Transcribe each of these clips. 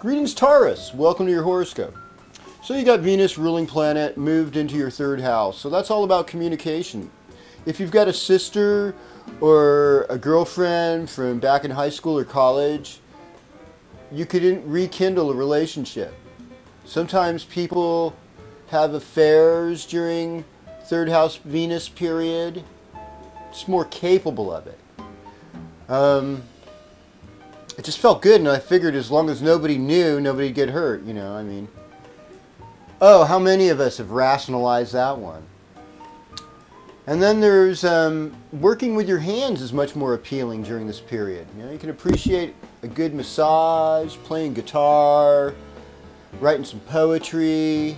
Greetings Taurus, welcome to your horoscope. So you got Venus, ruling planet, moved into your third house. So that's all about communication. If you've got a sister or a girlfriend from back in high school or college, you could rekindle a relationship. Sometimes people have affairs during third house Venus period. It's more capable of it. Um, it just felt good, and I figured as long as nobody knew, nobody'd get hurt, you know, I mean. Oh, how many of us have rationalized that one? And then there's um, working with your hands is much more appealing during this period. You know, you can appreciate a good massage, playing guitar, writing some poetry,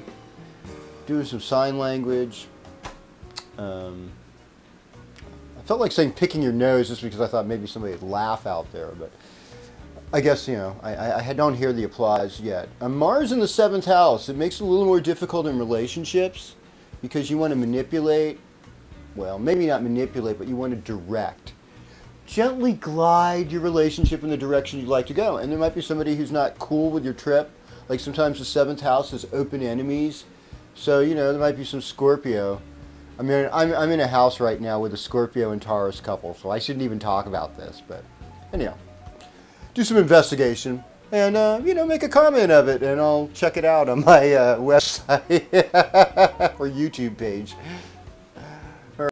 doing some sign language. Um, I felt like saying picking your nose just because I thought maybe somebody would laugh out there, but I guess, you know, I, I don't hear the applause yet. Uh, Mars in the seventh house, it makes it a little more difficult in relationships because you want to manipulate, well, maybe not manipulate, but you want to direct. Gently glide your relationship in the direction you'd like to go. And there might be somebody who's not cool with your trip. Like sometimes the seventh house is open enemies. So, you know, there might be some Scorpio. I mean, I'm, I'm in a house right now with a Scorpio and Taurus couple, so I shouldn't even talk about this. But anyhow do some investigation and uh, you know make a comment of it and I'll check it out on my uh, website or YouTube page.